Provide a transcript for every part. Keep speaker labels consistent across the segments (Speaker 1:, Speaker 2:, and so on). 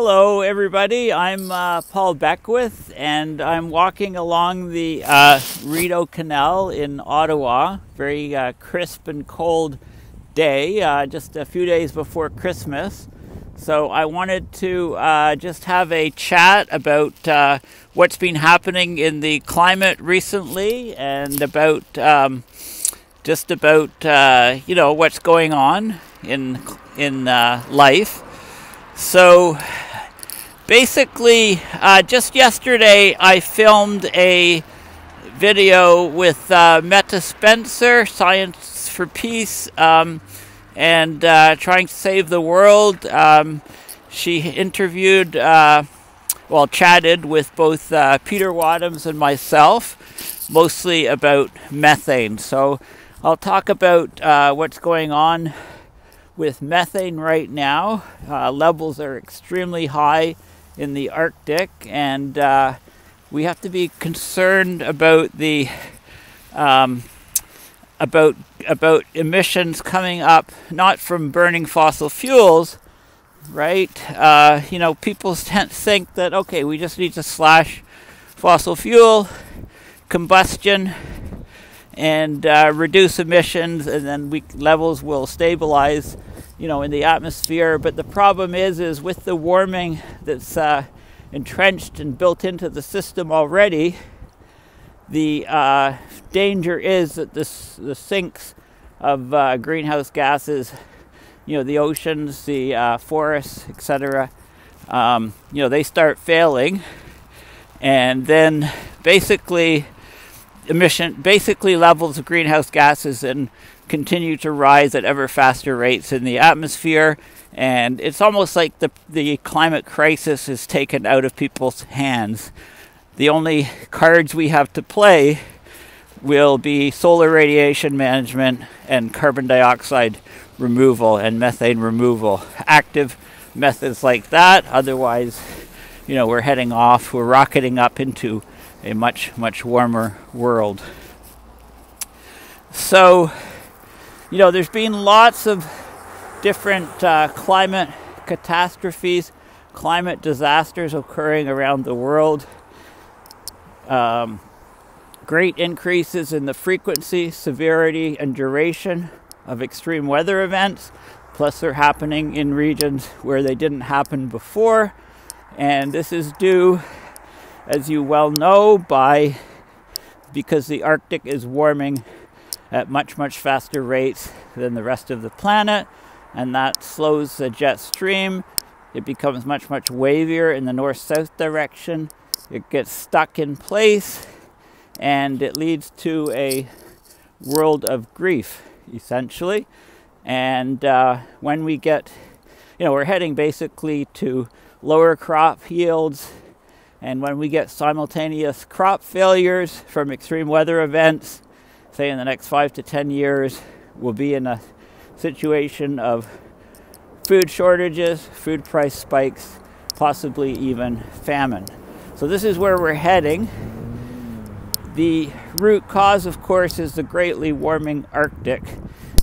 Speaker 1: Hello, everybody. I'm uh, Paul Beckwith, and I'm walking along the uh, Rideau Canal in Ottawa. Very uh, crisp and cold day, uh, just a few days before Christmas. So I wanted to uh, just have a chat about uh, what's been happening in the climate recently, and about um, just about you know what's going on in in life. So basically, uh, just yesterday I filmed a video with uh, Metta Spencer, Science for Peace, um, and uh, trying to save the world. Um, she interviewed, uh, well, chatted with both uh, Peter Wadhams and myself, mostly about methane. So I'll talk about uh, what's going on with methane right now. Levels are extremely high in the Arctic, and uh, we have to be concerned about the um, about about emissions coming up not from burning fossil fuels, right? Uh, you know, people tend to think that okay, we just need to slash fossil fuel combustion and uh, reduce emissions, and then we levels will stabilize you know, in the atmosphere. But the problem is, is with the warming that's uh, entrenched and built into the system already, the uh, danger is that this, the sinks of uh, greenhouse gases, you know, the oceans, the uh, forests, etc., um, you know, they start failing, and then basically emission, basically levels of greenhouse gases and continue to rise at ever faster rates in the atmosphere. And it's almost like the, the climate crisis is taken out of people's hands. The only cards we have to play will be solar radiation management and carbon dioxide removal and methane removal. Active methods like that. Otherwise, you know, we're heading off, we're rocketing up into a much, much warmer world. So, you know, there's been lots of different uh, climate catastrophes, climate disasters occurring around the world. Um, great increases in the frequency, severity, and duration of extreme weather events. Plus, they're happening in regions where they didn't happen before. And this is due, as you well know, by because the Arctic is warming at much, much faster rates than the rest of the planet, and that slows the jet stream. It becomes much, much wavier in the north south direction. It gets stuck in place, and it leads to a world of grief, essentially. And uh, when we get, you know, we're heading basically to lower crop yields. And when we get simultaneous crop failures from extreme weather events, say in the next five to ten years, we'll be in a situation of food shortages, food price spikes, possibly even famine. So, this is where we're heading. The root cause, of course, is the greatly warming Arctic.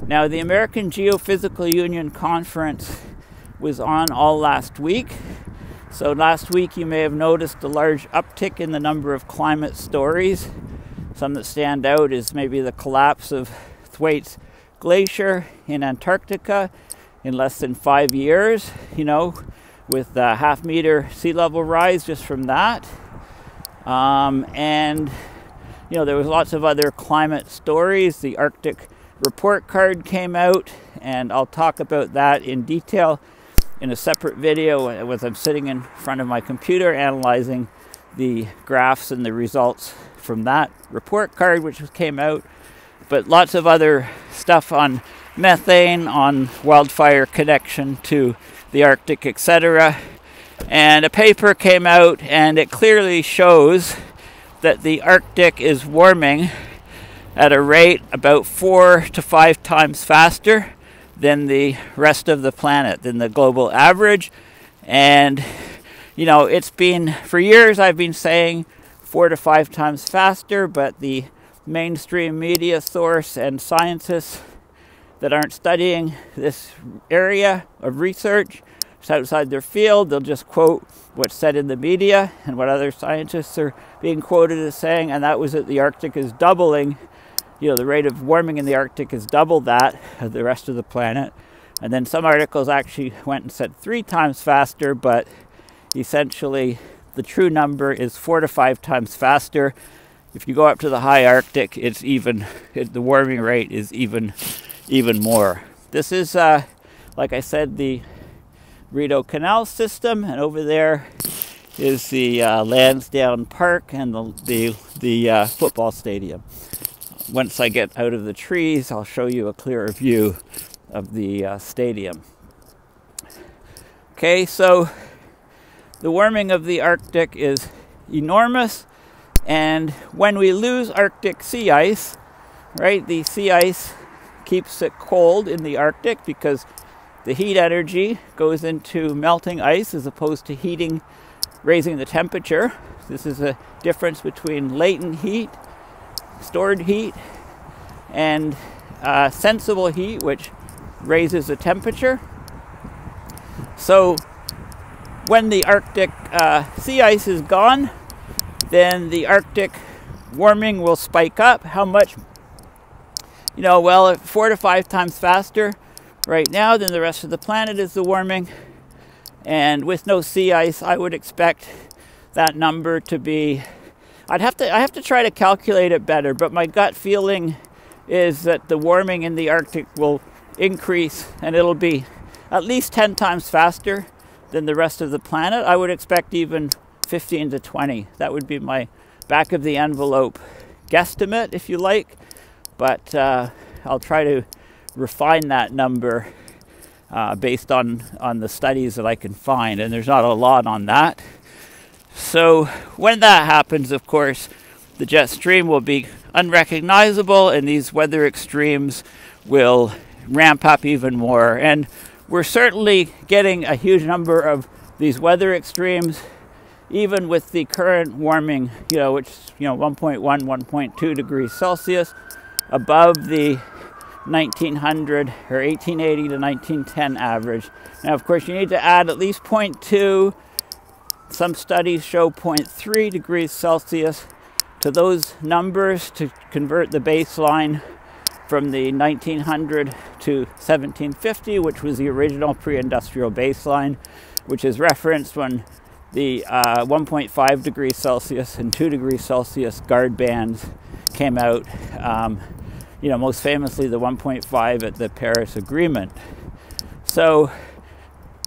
Speaker 1: Now, the American Geophysical Union conference was on all last week. So, last week you may have noticed a large uptick in the number of climate stories some that stand out is maybe the collapse of Thwaites Glacier in Antarctica in less than five years, you know, with a half meter sea level rise just from that. Um, and, you know, there was lots of other climate stories. The Arctic report card came out, and I'll talk about that in detail in a separate video as I'm sitting in front of my computer analyzing the graphs and the results from that report card, which came out, but lots of other stuff on methane, on wildfire connection to the Arctic, etc. And a paper came out, and it clearly shows that the Arctic is warming at a rate about four to five times faster than the rest of the planet, than the global average. And, you know, it's been, for years I've been saying four to five times faster, but the mainstream media source and scientists that aren't studying this area of research it's outside their field, they'll just quote what's said in the media and what other scientists are being quoted as saying, and that was that the Arctic is doubling. You know, the rate of warming in the Arctic is double that of the rest of the planet. And then some articles actually went and said three times faster, but essentially the true number is four to five times faster. If you go up to the high Arctic, it's even it, the warming rate is even even more. This is, uh, like I said, the Rideau Canal system, and over there is the uh, Lansdowne Park and the the, the uh, football stadium. Once I get out of the trees, I'll show you a clearer view of the uh, stadium. Okay, so the warming of the Arctic is enormous, and when we lose Arctic sea ice, right, the sea ice keeps it cold in the Arctic because the heat energy goes into melting ice as opposed to heating, raising the temperature. This is a difference between latent heat, stored heat, and uh, sensible heat, which raises the temperature. So when the Arctic uh, sea ice is gone, then the Arctic warming will spike up. How much? You know, well, four to five times faster right now than the rest of the planet is the warming. And with no sea ice, I would expect that number to be. I'd have to I have to try to calculate it better, but my gut feeling is that the warming in the Arctic will increase and it'll be at least 10 times faster than the rest of the planet. I would expect even 15 to 20. That would be my back of the envelope guesstimate, if you like. But uh, I'll try to refine that number uh, based on, on the studies that I can find, and there's not a lot on that. So, when that happens, of course, the jet stream will be unrecognizable, and these weather extremes will ramp up even more. And we're certainly getting a huge number of these weather extremes, even with the current warming, you know, which, you know, 1.1, 1.2 degrees Celsius above the 1900 or 1880 to 1910 average. Now, of course, you need to add at least 0.2. Some studies show 0.3 degrees Celsius to those numbers to convert the baseline from the 1900 to 1750, which was the original pre industrial baseline, which is referenced when the uh, 1.5 degrees Celsius and 2 degrees Celsius guard bands came out. Um, you know, most famously the 1.5 at the Paris Agreement. So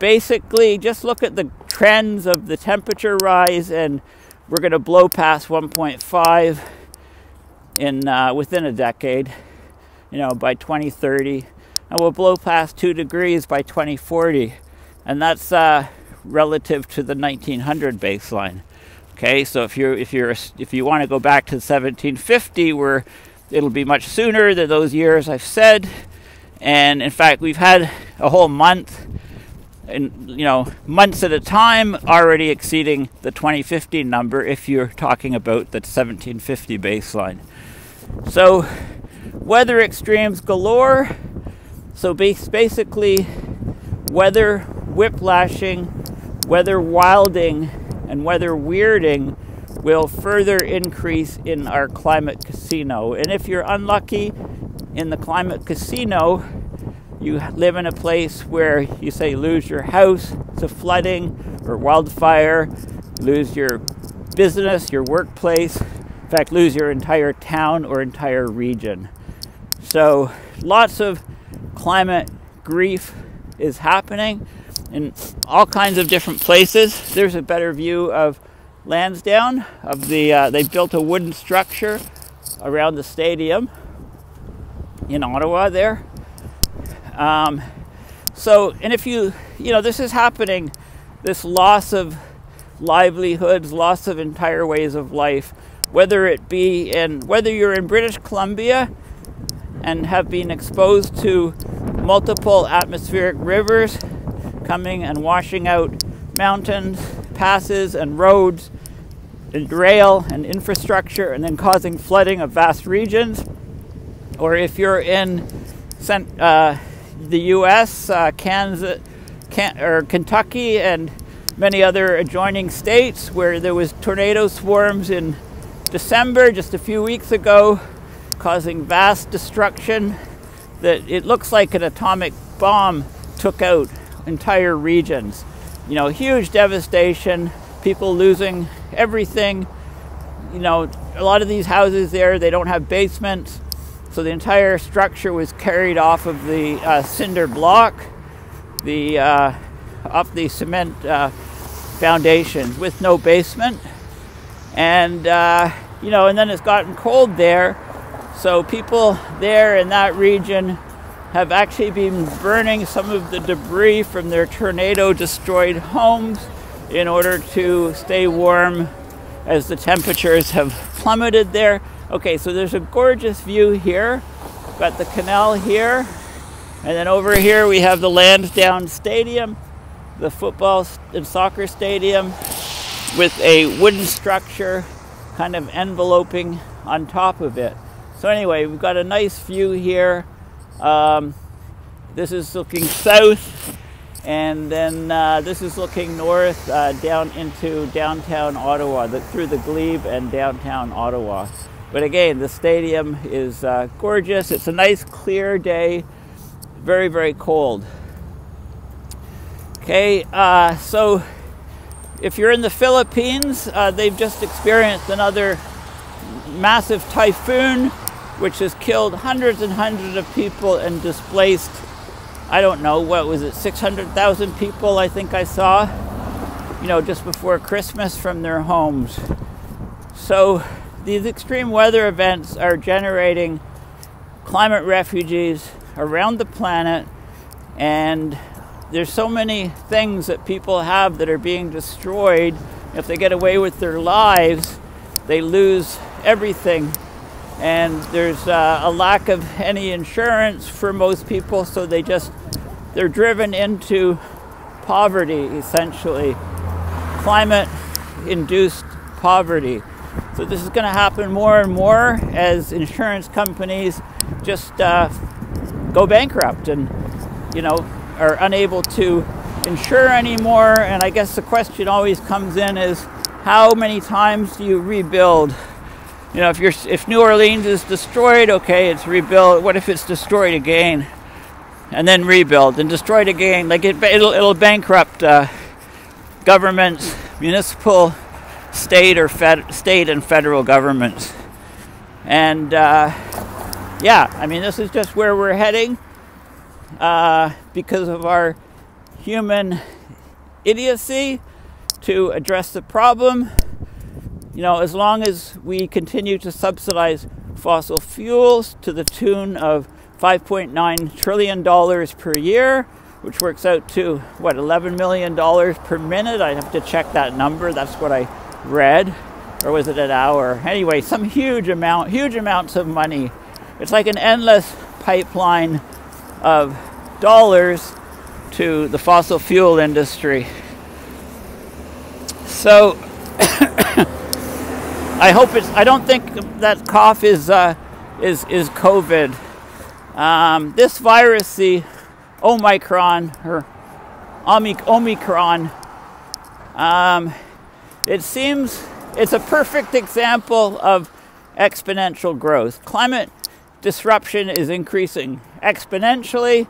Speaker 1: basically, just look at the trends of the temperature rise, and we're going to blow past 1.5 in uh, within a decade you know, by 2030, and we'll blow past two degrees by 2040, and that's uh, relative to the 1900 baseline. Okay, so if you're if you're if you want to go back to 1750, where it'll be much sooner than those years I've said, and in fact we've had a whole month, and you know months at a time already exceeding the 2050 number if you're talking about the 1750 baseline. So weather extremes galore. So basically, weather whiplashing, weather wilding, and weather weirding will further increase in our climate casino. And if you're unlucky in the climate casino, you live in a place where you say lose your house to flooding or wildfire, lose your business, your workplace, in fact, lose your entire town or entire region. So, lots of climate grief is happening in all kinds of different places. There's a better view of Lansdowne. Of the, uh, they built a wooden structure around the stadium in Ottawa. There. Um, so, and if you, you know, this is happening. This loss of livelihoods, loss of entire ways of life, whether it be in whether you're in British Columbia and have been exposed to multiple atmospheric rivers coming and washing out mountains, passes, and roads, and rail and infrastructure, and then causing flooding of vast regions. Or if you're in uh, the US, uh, Kansas, Can- or Kentucky and many other adjoining states where there was tornado swarms in December just a few weeks ago causing vast destruction that it looks like an atomic bomb took out entire regions. You know, huge devastation, people losing everything. You know, a lot of these houses there, they don't have basements, so the entire structure was carried off of the uh, cinder block, the uh, off the cement uh, foundation with no basement, and uh, you know, and then it's gotten cold there, so people there in that region have actually been burning some of the debris from their tornado destroyed homes in order to stay warm as the temperatures have plummeted there. Okay, so there's a gorgeous view here. Got the canal here. And then over here we have the Lansdowne Stadium, the football and soccer stadium with a wooden structure kind of enveloping on top of it. So anyway, we've got a nice view here um, this is looking south, and then uh, this is looking north uh, down into downtown Ottawa, the, through the Glebe and downtown Ottawa. But again, the stadium is uh, gorgeous. It's a nice, clear day, very, very cold. Okay, uh, so if you're in the Philippines, uh, they've just experienced another massive typhoon which has killed hundreds and hundreds of people and displaced, I don't know, what was it, 600,000 people I think I saw, you know, just before Christmas from their homes. So these extreme weather events are generating climate refugees around the planet and there's so many things that people have that are being destroyed. If they get away with their lives, they lose everything and there's uh, a lack of any insurance for most people so they just they're driven into poverty essentially. Climate induced poverty. So this is going to happen more and more as insurance companies just uh, go bankrupt and you know are unable to insure anymore. And i guess the question always comes in is how many times do you rebuild you know, if you're if New Orleans is destroyed, okay, it's rebuilt. What if it's destroyed again, and then rebuilt and destroyed again? Like it, it'll it'll bankrupt uh, governments, municipal, state or fed, state and federal governments, and uh, yeah, I mean this is just where we're heading uh, because of our human idiocy to address the problem you know, as long as we continue to subsidize fossil fuels to the tune of $5.9 trillion per year, which works out to what, $11 million per minute? I'd have to check that number. That's what I read. Or was it an hour? Anyway, some huge amount, huge amounts of money. It's like an endless pipeline of dollars to the fossil fuel industry. So, I hope it's. I don't think that cough is uh, is is COVID. Um, this virus, the Omicron or Omicron, um, it seems it's a perfect example of exponential growth. Climate disruption is increasing exponentially,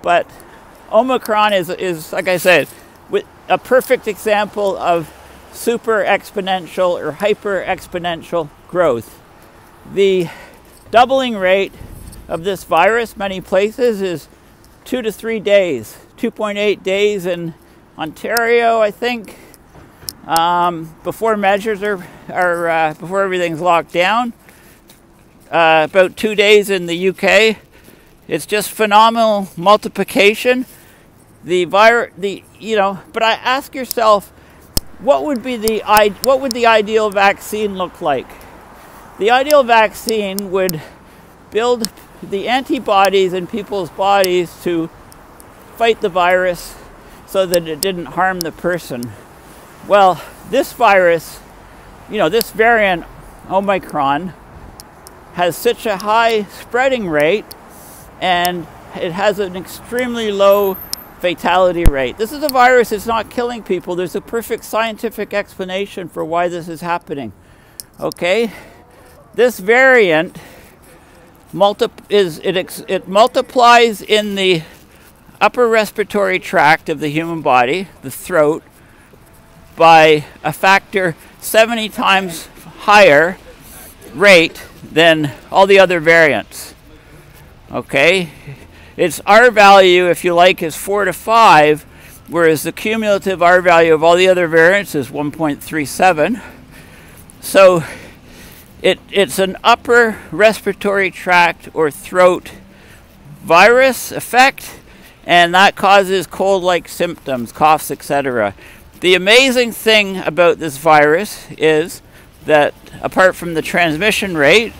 Speaker 1: but Omicron is is like I said, with a perfect example of super exponential or hyper exponential growth. The doubling rate of this virus, many places, is two to three days. 2.8 days in Ontario, I think, um, before measures are, are uh, before everything's locked down. Uh, about two days in the UK. It's just phenomenal multiplication. The virus, the you know, but I ask yourself, what would be the what would the ideal vaccine look like? The ideal vaccine would build the antibodies in people's bodies to fight the virus so that it didn't harm the person. Well, this virus, you know, this variant Omicron has such a high spreading rate and it has an extremely low fatality rate. This is a virus that's not killing people. There's a perfect scientific explanation for why this is happening. Okay? This variant multi- is it, it multiplies in the upper respiratory tract of the human body, the throat, by a factor 70 times higher rate than all the other variants. Okay? Its R value, if you like, is 4 to 5, whereas the cumulative R value of all the other variants is 1.37. So it, it's an upper respiratory tract or throat virus effect, and that causes cold like symptoms, coughs, etc. The amazing thing about this virus is that, apart from the transmission rate,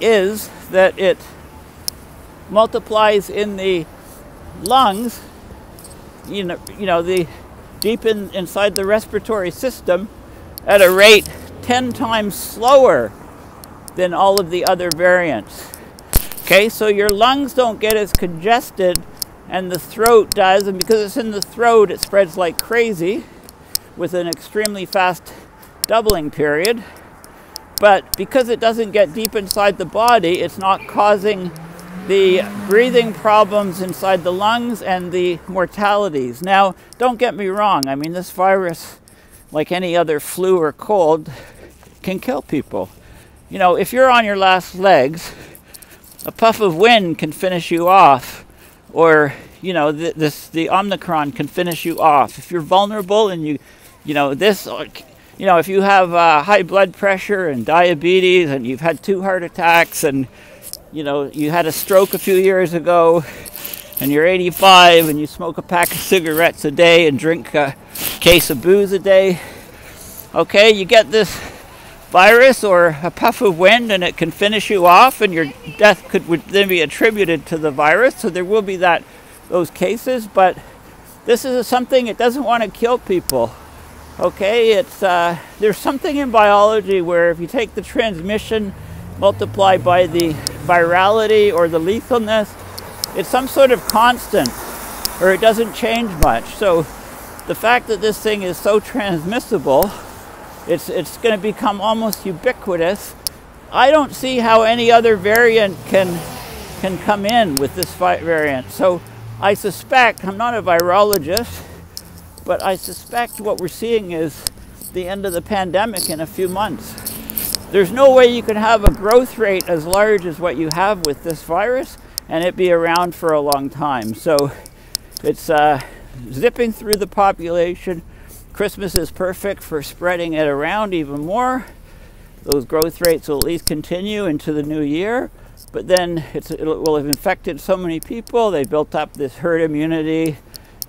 Speaker 1: is that it multiplies in the lungs, you know, you know the deep in, inside the respiratory system at a rate 10 times slower than all of the other variants. Okay, so your lungs don't get as congested and the throat does, and because it's in the throat, it spreads like crazy with an extremely fast doubling period. But because it doesn't get deep inside the body, it's not causing the breathing problems inside the lungs and the mortalities. Now, don't get me wrong, I mean, this virus, like any other flu or cold, can kill people. You know, if you're on your last legs, a puff of wind can finish you off, or you know, th- this the Omicron can finish you off. If you're vulnerable and you, you know, this, you know, if you have uh, high blood pressure and diabetes and you've had two heart attacks and you know, you had a stroke a few years ago and you're 85 and you smoke a pack of cigarettes a day and drink a case of booze a day, okay, you get this virus or a puff of wind and it can finish you off and your death could would then be attributed to the virus. So there will be that those cases, but this is something it doesn't want to kill people. Okay, it's uh, there's something in biology where if you take the transmission multiplied by the virality or the lethalness, it's some sort of constant or it doesn't change much. So the fact that this thing is so transmissible, it's, it's going to become almost ubiquitous. I don't see how any other variant can, can come in with this fight variant. So I suspect, I'm not a virologist, but I suspect what we're seeing is the end of the pandemic in a few months. There's no way you can have a growth rate as large as what you have with this virus and it be around for a long time. So it's uh, zipping through the population. Christmas is perfect for spreading it around even more. Those growth rates will at least continue into the new year, but then it will have infected so many people, they built up this herd immunity,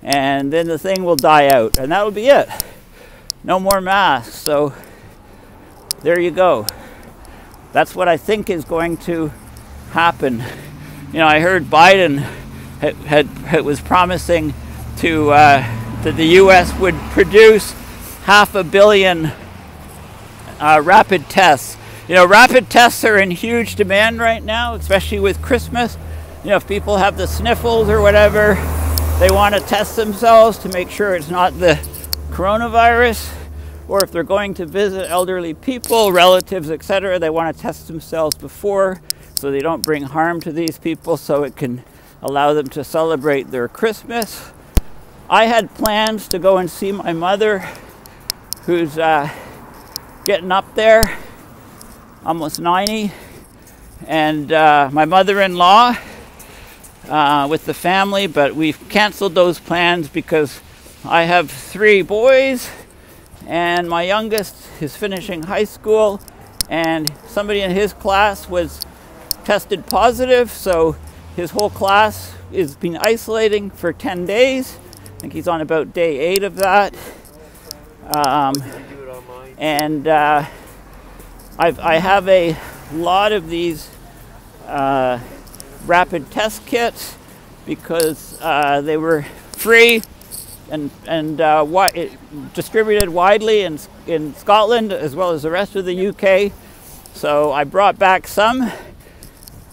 Speaker 1: and then the thing will die out, and that'll be it. No more masks. So there you go. That's what I think is going to happen. You know, I heard Biden had, had, was promising to uh, that the U.S. would produce half a billion uh, rapid tests. You know, rapid tests are in huge demand right now, especially with Christmas. You know, if people have the sniffles or whatever, they want to test themselves to make sure it's not the coronavirus or if they're going to visit elderly people, relatives, etc., they want to test themselves before so they don't bring harm to these people so it can allow them to celebrate their Christmas. I had plans to go and see my mother who's uh, getting up there, almost 90, and uh, my mother in law uh, with the family, but we've canceled those plans because I have three boys and my youngest is finishing high school and somebody in his class was tested positive so his whole class is been isolating for 10 days. I think he's on about day 8 of that. Um, and uh, I've, i have a lot of these uh, rapid test kits because uh, they were free and, and uh, wi- distributed widely in, in Scotland as well as the rest of the UK. So I brought back some,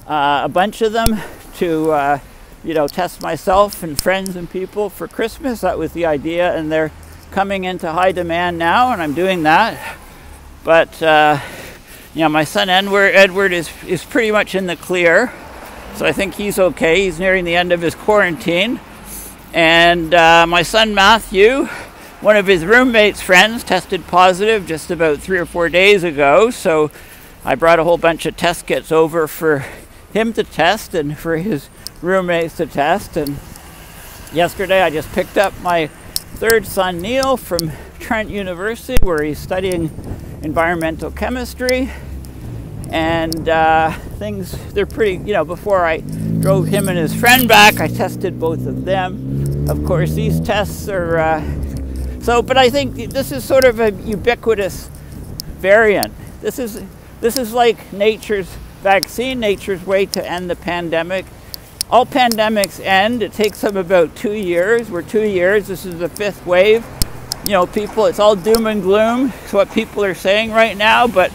Speaker 1: uh, a bunch of them to uh, you know, test myself and friends and people for Christmas. That was the idea, and they're coming into high demand now, and I'm doing that. But uh, you know, my son Edward, Edward is is pretty much in the clear, so I think he's okay. He's nearing the end of his quarantine, and uh, my son Matthew, one of his roommate's friends, tested positive just about three or four days ago. So I brought a whole bunch of test kits over for him to test and for his roommates to test. And yesterday I just picked up my third son Neil from Trent University, where he's studying environmental chemistry. And uh, things, they're pretty, you know, before I drove him and his friend back, I tested both of them. Of course, these tests are, uh, so, but I think this is sort of a ubiquitous variant. This is, this is like nature's vaccine, nature's way to end the pandemic. All pandemics end. It takes them about two years. We're two years. This is the fifth wave. You know, people, it's all doom and gloom. It's what people are saying right now. But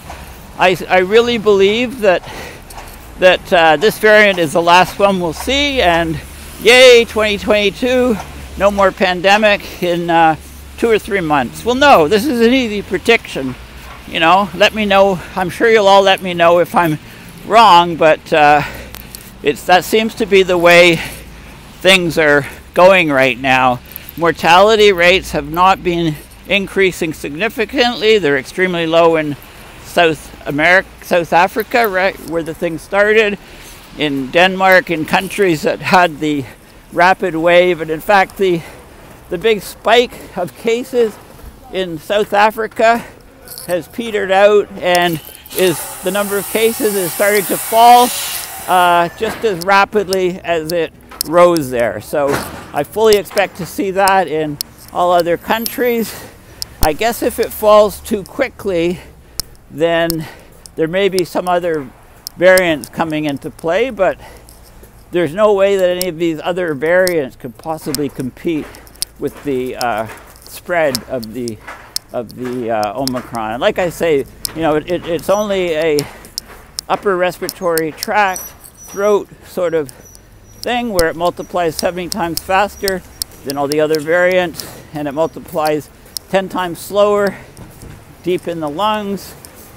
Speaker 1: I, I really believe that that uh, this variant is the last one we'll see. And yay, 2022, no more pandemic in uh, two or three months. Well, no, this is an easy prediction. You know, let me know. I'm sure you'll all let me know if I'm wrong, but. Uh, it's that seems to be the way things are going right now. Mortality rates have not been increasing significantly. They're extremely low in South America, South Africa, right where the thing started, in Denmark, in countries that had the rapid wave, and in fact the the big spike of cases in South Africa has petered out and is the number of cases is starting to fall uh, just as rapidly as it rose there. So I fully expect to see that in all other countries. I guess if it falls too quickly, then there may be some other variants coming into play, but there's no way that any of these other variants could possibly compete with the uh, spread of the of the uh, Omicron. And like I say, you know, it, it's only a upper respiratory tract, throat sort of thing where it multiplies 70 times faster than all the other variants and it multiplies 10 times slower deep in the lungs.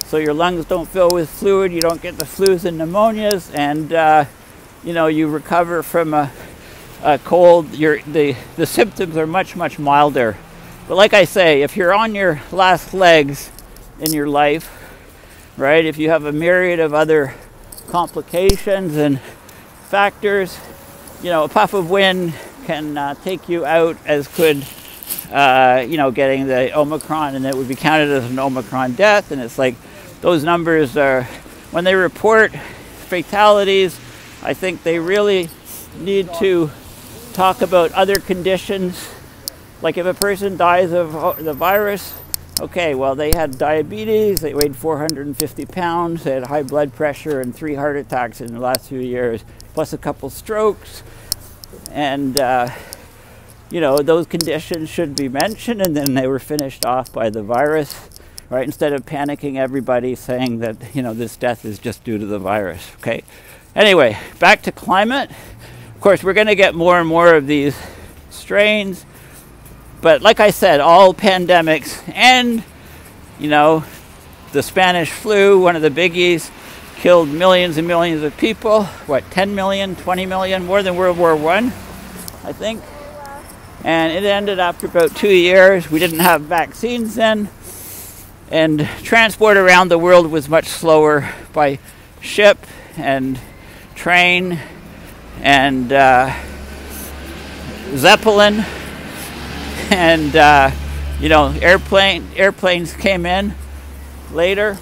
Speaker 1: So your lungs don't fill with fluid, you don't get the flus and pneumonias, and uh, you know you recover from a, a cold. Your the the symptoms are much much milder. But like I say, if you're on your last legs in your life, right? If you have a myriad of other complications and factors, you know, a puff of wind can uh, take you out as could, uh, you know, getting the Omicron, and it would be counted as an Omicron death. And it's like those numbers are, when they report fatalities, I think they really need to talk about other conditions. Like if a person dies of the virus, Okay, well, they had diabetes, they weighed 450 pounds, they had high blood pressure and three heart attacks in the last few years, plus a couple strokes. And, uh, you know, those conditions should be mentioned, and then they were finished off by the virus, right? Instead of panicking everybody saying that, you know, this death is just due to the virus, okay? Anyway, back to climate. Of course, we're going to get more and more of these strains but like I said, all pandemics and, you know, the Spanish flu, one of the biggies, killed millions and millions of people. What, 10 million, 20 million, more than World War One, I, I think. And it ended after about two years. We didn't have vaccines then. And transport around the world was much slower by ship and train and uh, Zeppelin and uh, you know airplane airplanes came in later.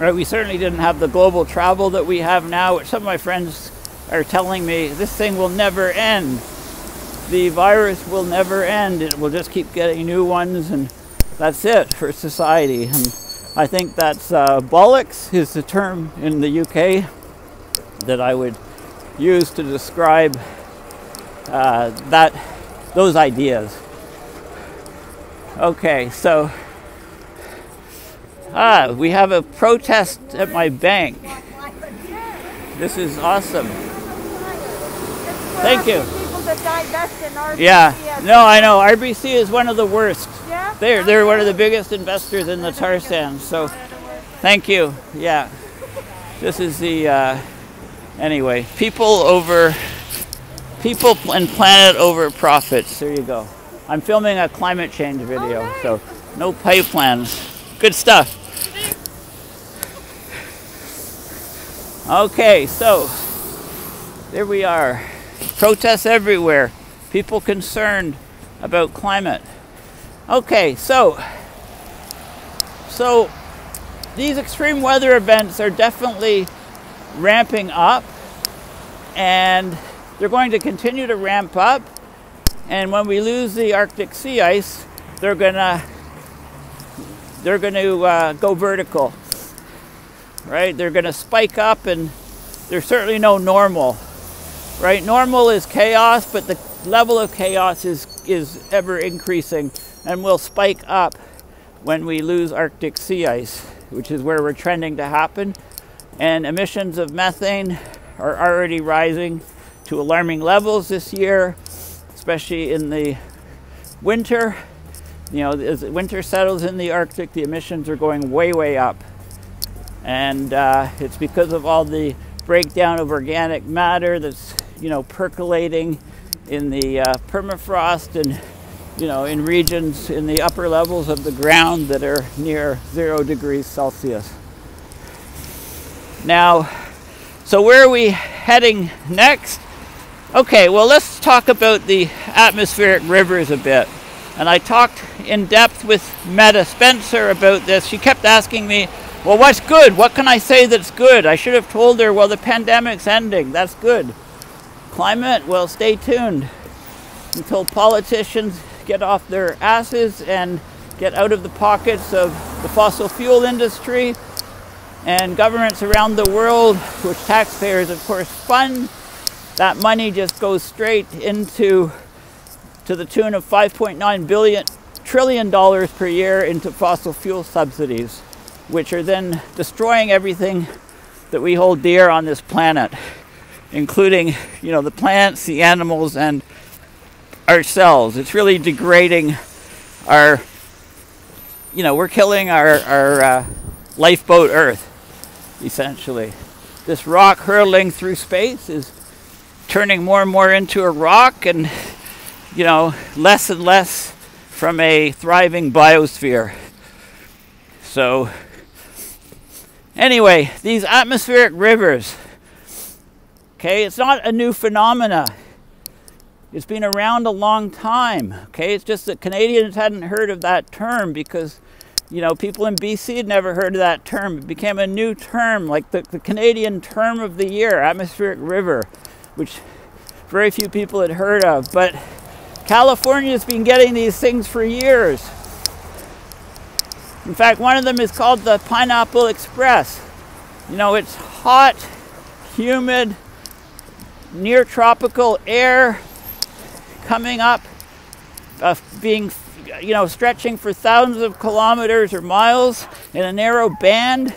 Speaker 1: Right, we certainly didn't have the global travel that we have now, which some of my friends are telling me this thing will never end. The virus will never end. It will just keep getting new ones, and that's it for society. And I think that's uh, bollocks is the term in the UK that I would use to describe uh, that those ideas. Okay, so ah, we have a protest at my bank. This is awesome. Thank you.
Speaker 2: People that divest in RBC
Speaker 1: Yeah. No, I know. RBC is one of the worst. They're they're one of the biggest investors in the tar sands. So, thank you. Yeah. This is the uh, anyway. People over people and planet over profits. There you go. I'm filming a climate change video,
Speaker 2: nice.
Speaker 1: so no plans. Good stuff. Okay, so there we are. Protests everywhere. People concerned about climate. Okay, so so these extreme weather events are definitely ramping up and they're going to continue to ramp up and when we lose the arctic sea ice they're going to they're to uh, go vertical right? They're going to spike up and there's certainly no normal right? Normal is chaos but the level of chaos is is ever increasing and will spike up when we lose arctic sea ice which is where we're trending to happen. And emissions of methane are already rising to alarming levels this year especially in the winter. You know as winter settles in the arctic the emissions are going way way up. And uh, it's because of all the breakdown of organic matter that's you know percolating in the uh, permafrost and you know in regions in the upper levels of the ground that are near zero degrees Celsius. Now, so where are we heading next? Okay, well let's talk about the atmospheric rivers a bit. And I talked in depth with Metta Spencer about this. She kept asking me, well, what's good? What can I say that's good? I should have told her, well, the pandemic's ending. That's good. Climate, well, stay tuned until politicians get off their asses and get out of the pockets of the fossil fuel industry and governments around the world, which taxpayers, of course, fund. That money just goes straight into to the tune of 5.9 billion trillion dollars per year into fossil fuel subsidies, which are then destroying everything that we hold dear on this planet, including, you know, the plants, the animals, and ourselves. It's really degrading our, you know, we're killing our, our uh, lifeboat Earth, essentially. This rock hurtling through space is turning more and more into a rock and, you know, less and less from a thriving biosphere. So, anyway, these atmospheric rivers, okay, it's not a new phenomena. It's been around a long time. Okay, it's just that Canadians hadn't heard of that term because, you know, people in BC had never heard of that term. It became a new term, like the, the Canadian term of the year, atmospheric river, which very few people had heard of. But California's been getting these things for years. In fact, one of them is called the Pineapple Express. You know, it's hot, humid, near tropical air coming up, uh, being, you know, stretching for thousands of kilometers or miles in a narrow band,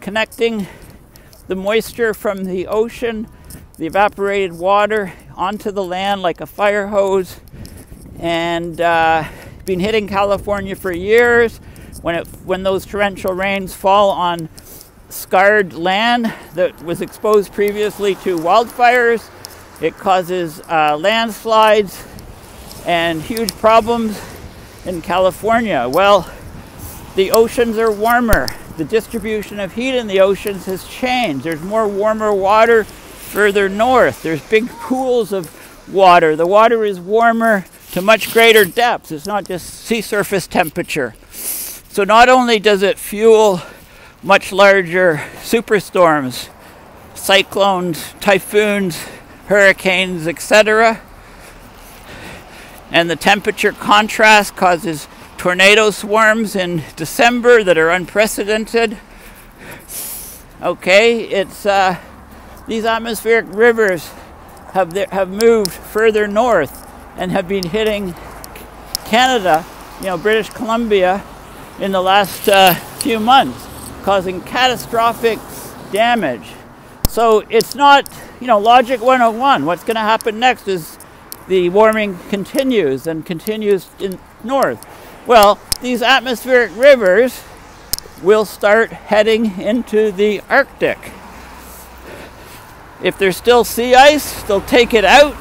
Speaker 1: connecting the moisture from the ocean, the evaporated water onto the land like a fire hose, and uh, been hitting California for years. When it when those torrential rains fall on scarred land that was exposed previously to wildfires, it causes uh, landslides and huge problems in California. Well, the oceans are warmer. The distribution of heat in the oceans has changed. There's more warmer water further north. There's big pools of water. The water is warmer to much greater depths. It's not just sea surface temperature. So not only does it fuel much larger superstorms, cyclones, typhoons, hurricanes, etc. And the temperature contrast causes tornado swarms in December that are unprecedented. Okay, it's uh, these atmospheric rivers have have moved further north and have been hitting Canada, you know, British Columbia, in the last uh, few months, causing catastrophic damage. So it's not you know, logic 101. What's going to happen next is the warming continues and continues in north. Well, these atmospheric rivers will start heading into the Arctic. If there's still sea ice, they'll take it out.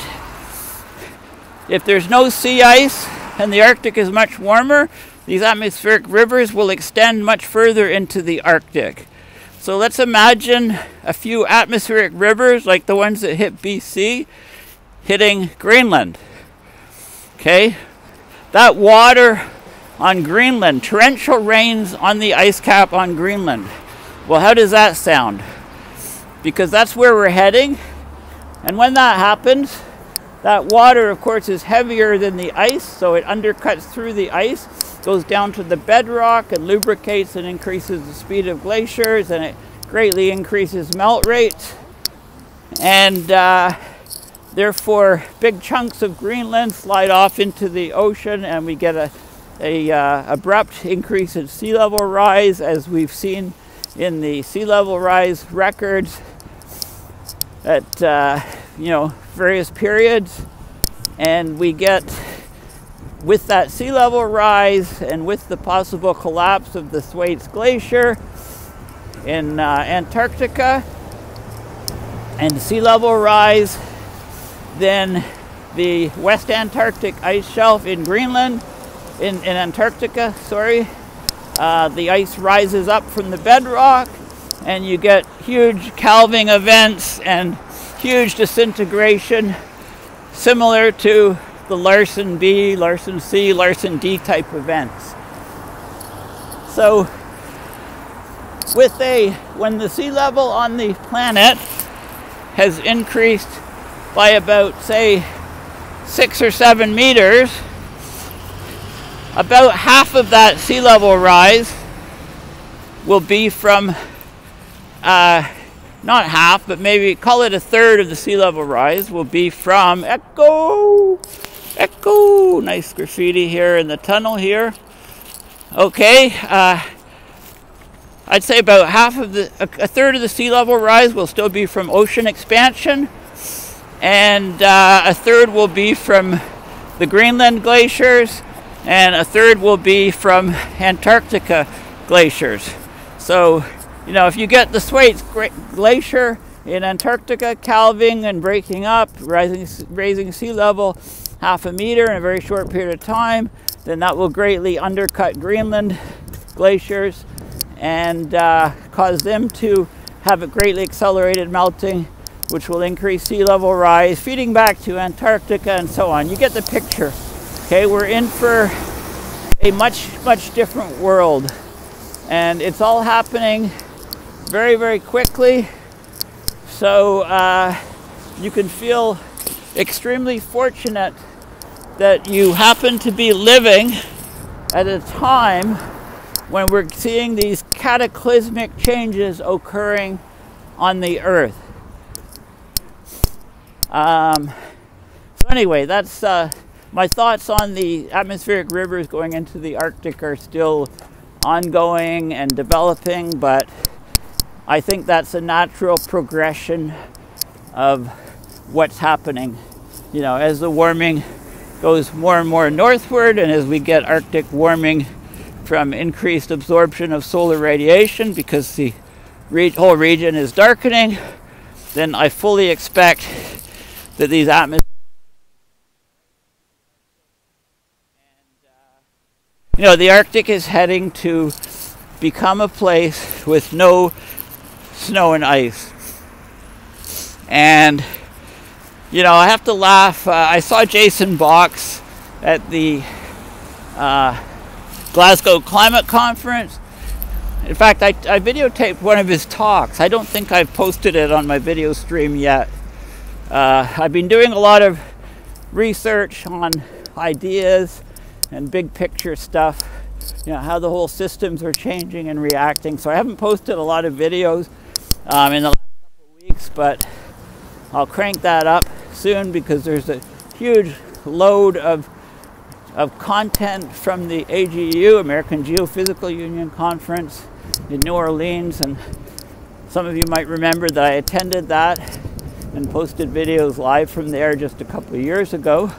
Speaker 1: If there's no sea ice and the Arctic is much warmer, these atmospheric rivers will extend much further into the Arctic. So let's imagine a few atmospheric rivers like the ones that hit BC hitting Greenland. Okay? That water on Greenland, torrential rains on the ice cap on Greenland. Well, how does that sound? Because that's where we're heading. And when that happens, that water, of course, is heavier than the ice, so it undercuts through the ice goes down to the bedrock and lubricates and increases the speed of glaciers and it greatly increases melt rates. And uh, therefore, big chunks of Greenland slide off into the ocean and we get a, a uh, abrupt increase in sea level rise as we've seen in the sea level rise records at uh, you know various periods and we get with that sea level rise and with the possible collapse of the Thwaites Glacier in uh, Antarctica and sea level rise, then the West Antarctic ice shelf in Greenland, in, in Antarctica, sorry, uh, the ice rises up from the bedrock and you get huge calving events and huge disintegration similar to the Larsen B, Larsen C, Larsen D type events. So, with a when the sea level on the planet has increased by about say six or seven meters, about half of that sea level rise will be from uh, not half, but maybe call it a third of the sea level rise will be from echo Echo! Nice graffiti here in the tunnel here. Okay, uh, I'd say about half of the, a, third of the sea level rise will still be from ocean expansion, and uh, a third will be from the Greenland glaciers, and a third will be from Antarctica glaciers. So, you know, if you get the Thwaites Glacier in Antarctica calving and breaking up, rising, raising sea level, half a meter in a very short period of time, then that will greatly undercut Greenland glaciers and uh, cause them to have a greatly accelerated melting, which will increase sea level rise, feeding back to Antarctica and so on. You get the picture. Okay, we're in for a much, much different world. And it's all happening very, very quickly. So uh, you can feel extremely fortunate that you happen to be living at a time when we're seeing these cataclysmic changes occurring on the earth. Um, so, anyway, that's uh, my thoughts on the atmospheric rivers going into the Arctic are still ongoing and developing, but I think that's a natural progression of what's happening. You know, as the warming goes more and more northward, and as we get Arctic warming from increased absorption of solar radiation because the re- whole region is darkening, then I fully expect that these atmospheres. Uh, you know, the Arctic is heading to become a place with no snow and ice. And you know, I have to laugh. Uh, I saw Jason Box at the uh, Glasgow Climate Conference. In fact, I, I, videotaped one of his talks. I don't think I've posted it on my video stream yet. Uh, I've been doing a lot of research on ideas and big picture stuff, you know, how the whole systems are changing and reacting. So I haven't posted a lot of videos um, in the last couple of weeks, but I'll crank that up soon because there's a huge load of of content from the AGU, American Geophysical Union conference in New Orleans, and some of you might remember that I attended that, and posted videos live from there just a couple of years ago.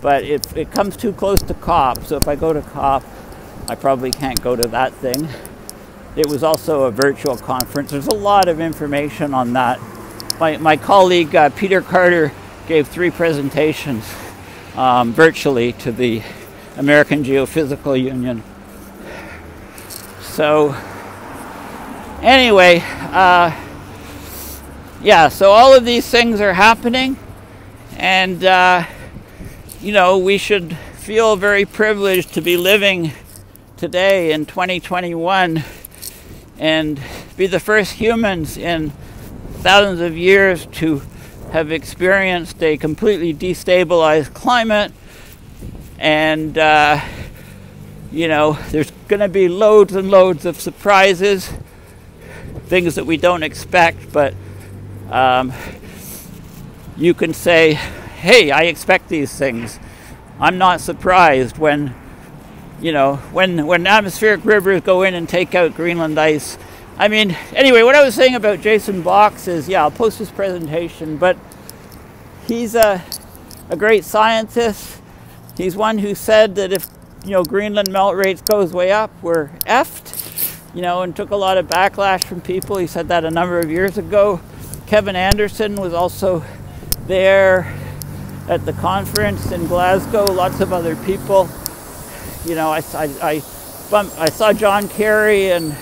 Speaker 1: But it, it comes too close to COP, so if I go to COP, I probably can't go to that thing. It was also a virtual conference. There's a lot of information on that. My, my colleague uh, Peter Carter gave three presentations um, virtually to the American Geophysical Union. So, anyway, uh, yeah, so all of these things are happening, and uh, you know, we should feel very privileged to be living today in 2021 and be the first humans in thousands of years to have experienced a completely destabilized climate, and uh, you know, there's going to be loads and loads of surprises, things that we don't expect, but um, you can say, hey, I expect these things. I'm not surprised when, you know, when, when atmospheric rivers go in and take out Greenland ice I mean, anyway, what I was saying about Jason Box is, yeah, I'll post his presentation, but he's a, a great scientist. He's one who said that if, you know, Greenland melt rates goes way up, we're effed, you know, and took a lot of backlash from people. He said that a number of years ago. Kevin Anderson was also there at the conference in Glasgow, lots of other people. You know, I, I, I, I saw John Kerry and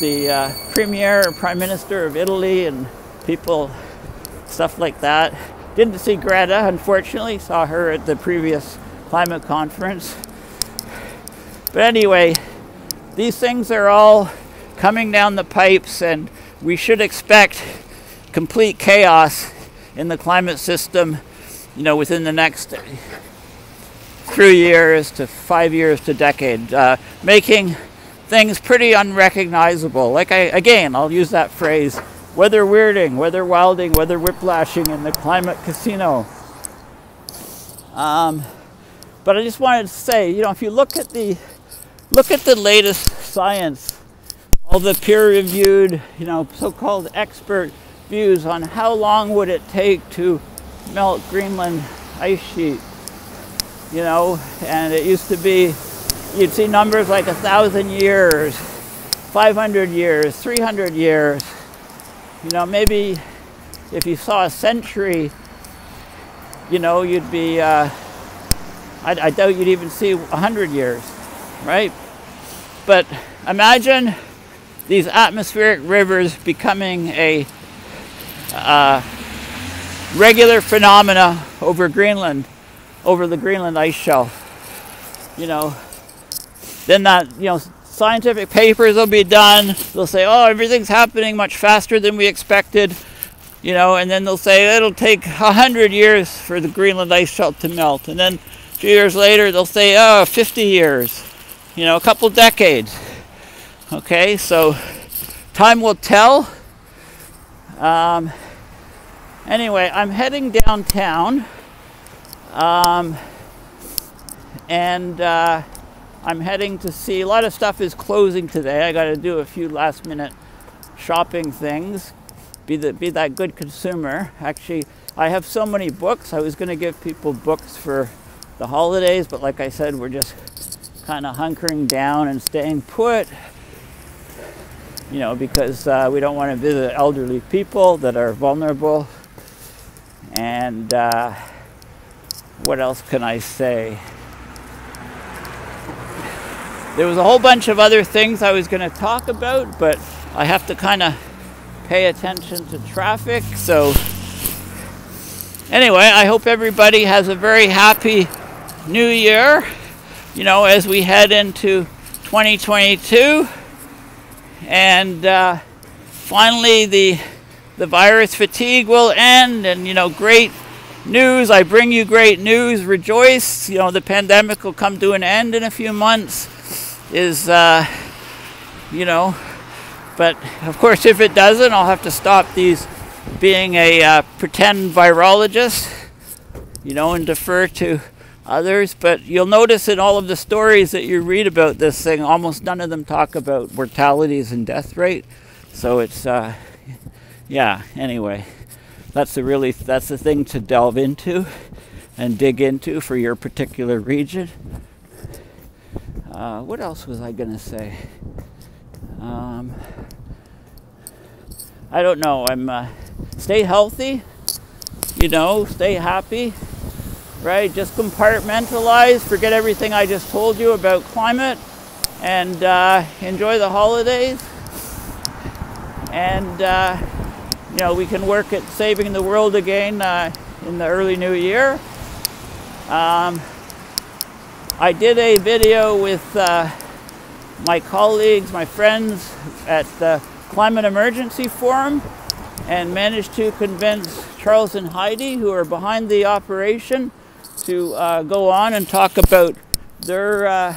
Speaker 1: the uh, premier or prime minister of Italy and people, stuff like that. Didn't see Greta, unfortunately, saw her at the previous climate conference. But anyway, these things are all coming down the pipes, and we should expect complete chaos in the climate system, you know, within the next few years to five years to decade, uh, making things pretty unrecognizable. Like I again, I'll use that phrase: weather weirding, weather wilding, weather whiplashing in the climate casino. Um, but I just wanted to say, you know, if you look at the look at the latest science, all the peer-reviewed, you know, so-called expert views on how long would it take to melt Greenland ice sheet, you know, and it used to be you'd see numbers like a thousand years, 500 years, 300 years. You know, maybe if you saw a century, you know, you'd be, uh, I, I doubt you'd even see 100 years, right? But imagine these atmospheric rivers becoming a uh, regular phenomena over Greenland, over the Greenland ice shelf. You know, then that, you know, scientific papers will be done. They'll say, oh, everything's happening much faster than we expected, you know, and then they'll say it'll take 100 years for the Greenland ice shelf to melt. And then few years later, they'll say, oh, 50 years, you know, a couple decades. Okay, so time will tell. Um, anyway, I'm heading downtown. Um, and uh, I'm heading to see a lot of stuff is closing today. I got to do a few last minute shopping things. Be the, be that good consumer. Actually, I have so many books. I was going to give people books for the holidays, but like I said, we're just kind of hunkering down and staying put. You know, because uh, we don't want to visit elderly people that are vulnerable. And uh, what else can I say? There was a whole bunch of other things I was going to talk about, but I have to kind of pay attention to traffic. So, anyway, I hope everybody has a very happy new year, you know, as we head into 2022. And uh, finally, the, the virus fatigue will end, and, you know, great news. I bring you great news. Rejoice. You know, the pandemic will come to an end in a few months is, uh, you know, but of course, if it doesn't, I'll have to stop these being a uh, pretend virologist, you know, and defer to others. But you'll notice in all of the stories that you read about this thing, almost none of them talk about mortalities and death rate. So it's, uh, yeah, anyway. that's the really that's the thing to delve into and dig into for your particular region. Uh, what else was I gonna say? Um, I don't know. I'm uh, stay healthy. You know, stay happy. Right? Just compartmentalize. Forget everything I just told you about climate, and uh, enjoy the holidays. And uh, you know, we can work at saving the world again uh, in the early new year. Um, I did a video with uh, my colleagues, my friends at the Climate Emergency Forum and managed to convince Charles and Heidi, who are behind the operation, to uh, go on and talk about their, uh,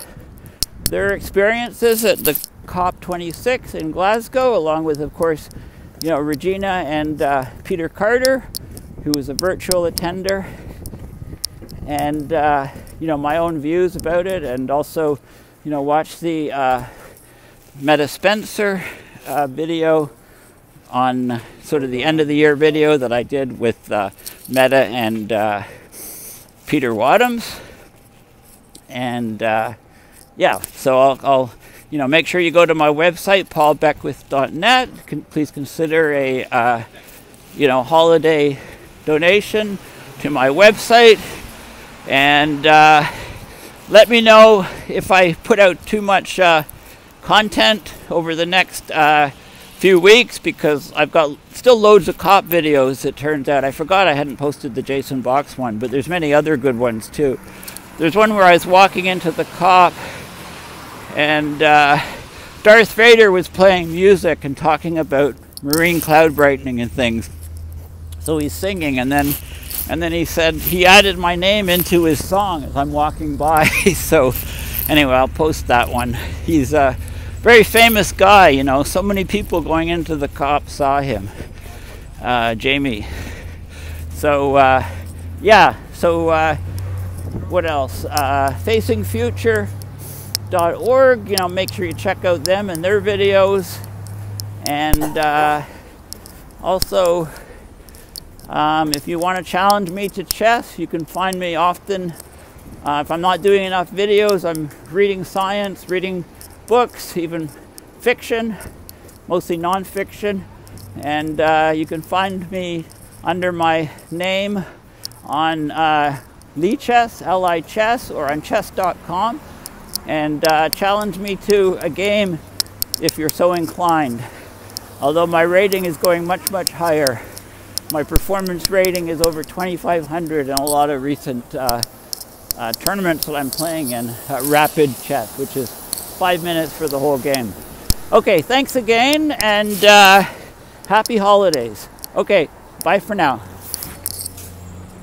Speaker 1: their experiences at the COP26 in Glasgow, along with, of course, you know, Regina and uh, Peter Carter, who was a virtual attender and uh, you know my own views about it, and also you know watch the uh, Metta Spencer uh, video on sort of the end of the year video that I did with uh, Metta and uh, Peter Wadhams, and uh, yeah, so I'll, I'll, you know make sure you go to my website paulbeckwith.net. Con- please consider a you know holiday donation to my website and uh, let me know if I put out too much uh, content over the next uh, few weeks because I've got still loads of cop videos. It turns out I forgot I hadn't posted the Jason Box one, but there's many other good ones too. There's one where I was walking into the cop and uh, Darth Vader was playing music and talking about marine cloud brightening and things. So he's singing, and then and then he said he added my name into his song as I'm walking by. so anyway, I'll post that one. He's a very famous guy, you know. So many people going into the cop saw him, uh, Jamie. So uh, yeah. So uh, what else? Uh, facingfuture.org. You know, make sure you check out them and their videos, and uh, also um, if you want to challenge me to chess, you can find me often. Uh, if I'm not doing enough videos, I'm reading science, reading books, even fiction, mostly nonfiction. And uh, you can find me under my name on uh, Lichess, L-I Chess, or on chess.com. And uh, challenge me to a game if you're so inclined. Although my rating is going much, much higher. My performance rating is over 2,500 in a lot of recent uh, uh, tournaments that I'm playing in uh, rapid chess, which is five minutes for the whole game. Okay, thanks again and uh, happy holidays. Okay, bye for now.